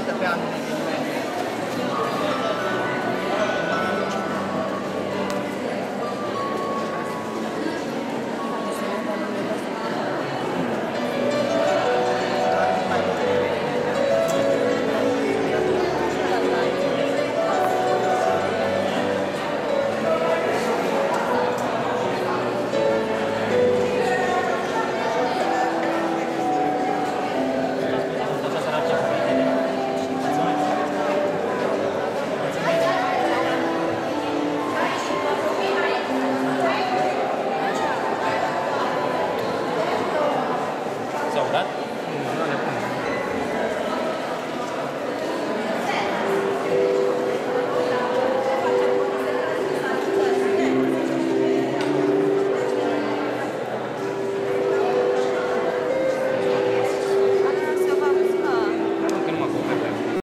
ったブ that.